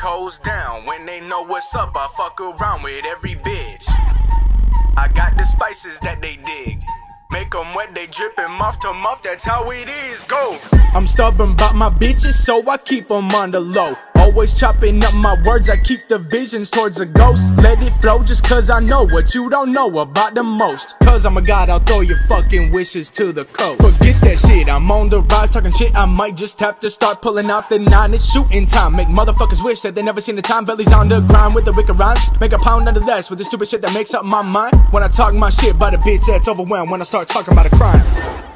hoes down. When they know what's up, I fuck around with every bitch. I got the spices that they dig. Make them wet, they drippin' muff to muff, that's how it is, go! I'm stubborn about my bitches, so I keep them on the low. Always chopping up my words, I keep the visions towards a ghost. Let it flow just cause I know what you don't know about the most. Cause I'm a god, I'll throw your fucking wishes to the coast. Forget that shit, I'm on the rise talking shit. I might just have to start pulling out the nine, it's shooting time. Make motherfuckers wish that they never seen the time. Veli's on the grind with the wicked rhymes. Make a pound under less with the stupid shit that makes up my mind. When I talk my shit by the bitch that's overwhelmed, when I start talking about a crime.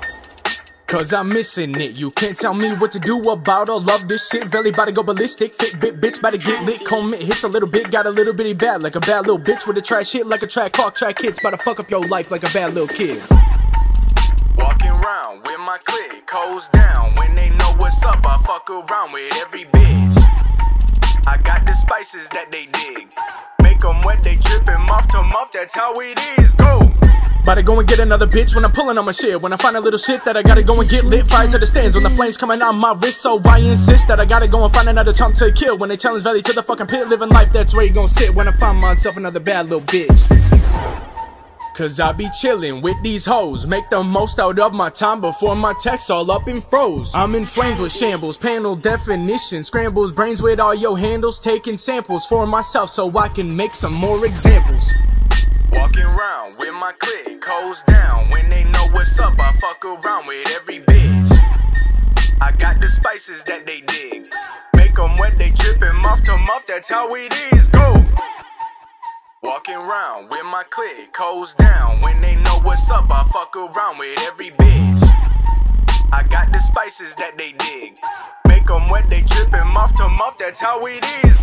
Cause I'm missing it. You can't tell me what to do about all of this shit. Veli about to go ballistic. Fit bit bitch about to get lit. Comb it hits a little bit. Got a little bitty bad. Like a bad little bitch with a trash hit. Like a track talk. Track kids about to fuck up your life like a bad little kid. Walking around with my clique. Hoes down. When they know what's up, I fuck around with every bitch. I got the spices that they dig. Make them wet, they drippin' muff to muff. That's how it is. About to go and get another bitch when I'm pulling on my shit. When I find a little shit that I gotta go and get lit, fire to the stands. When the flames coming on my wrist, so I insist that I gotta go and find another chump to kill. When they challenge Veli to the fucking pit, living life, that's where you gon' sit. When I find myself another bad little bitch. Cause I be chillin' with these hoes. Make the most out of my time before my text all up and froze. I'm in flames with shambles, panel definition, scrambles brains with all your handles, taking samples for myself so I can make some more examples. Walking around with my clique, hoes down. When they know what's up, I fuck around with every bitch. I got the spices that they dig. Make them wet, they drippin' muff to muff, that's how it is, go! Walking around with my clique, hoes down. When they know what's up, I fuck around with every bitch. I got the spices that they dig. Make them wet, they drippin' muff to muff, that's how it is.